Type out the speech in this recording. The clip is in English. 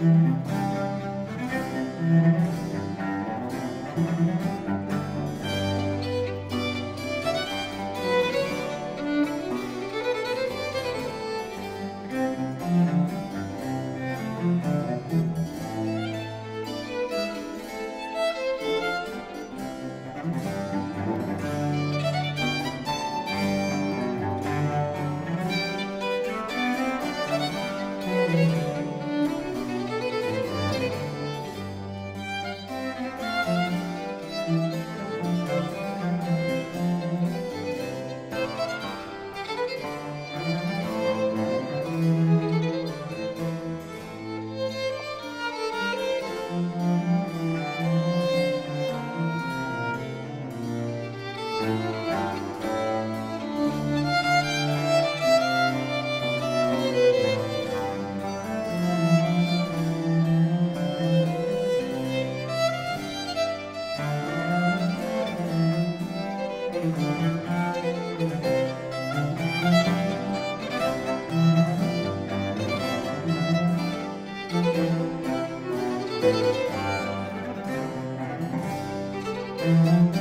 Música Thank you.